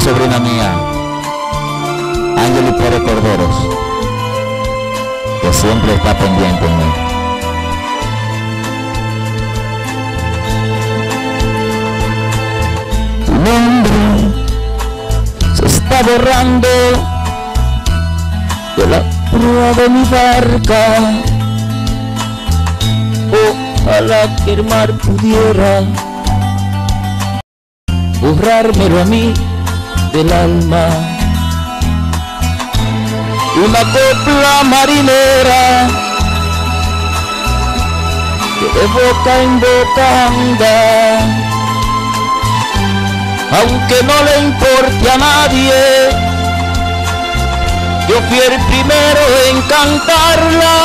sobrina mía, Ángel Pérez Corderos, que siempre está pendiente en mí. Tu nombre se está borrando de la proa de mi barca. Ojalá que el mar pudiera borrármelo a mí del alma. Una copla marinera que de boca en boca anda, aunque no le importe a nadie, yo fui el primero en cantarla,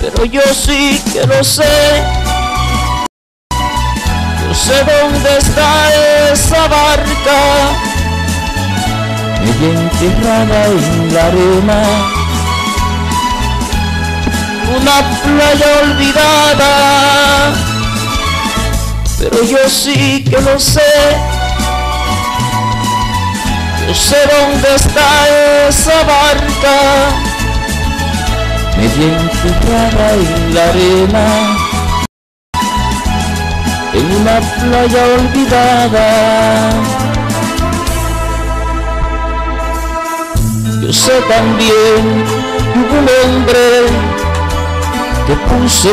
pero yo sí que lo sé. No sé dónde está esa barca, media enterrada en la arena. Una playa olvidada, pero yo sí que lo sé. Yo sé dónde está esa barca, media enterrada en la arena en una playa olvidada. Yo sé también que hubo un hombre que puso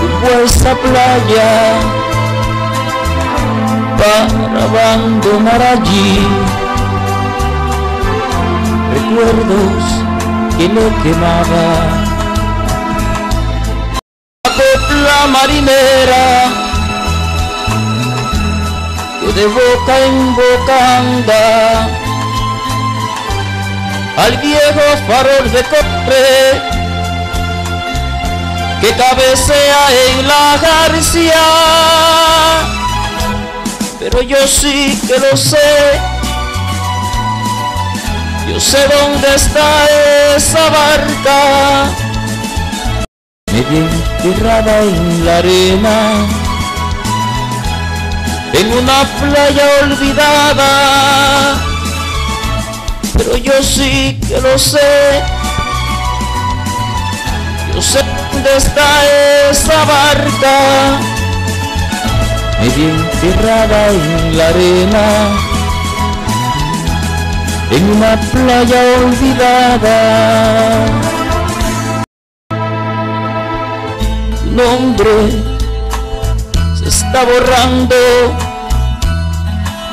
rumbo a esa playa para abandonar allí recuerdos que lo quemaba. La copla marinera de boca en boca anda. Al viejo farol de cobre que cabecea en la garcía. Pero yo sí que lo sé. Yo sé dónde está esa barca. Media enterrada en la arena en una playa olvidada, pero yo sí que lo sé, yo sé dónde está esa barca, media enterrada en la arena, en una playa olvidada. Nombre está borrando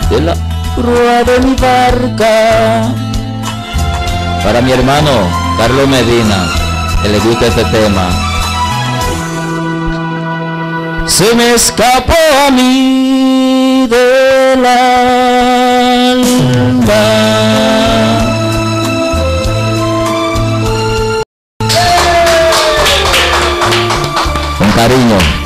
de la proa de mi barca. Para mi hermano Carlos Medina, que le gusta este tema. Se me escapó a mí del alma. Con cariño.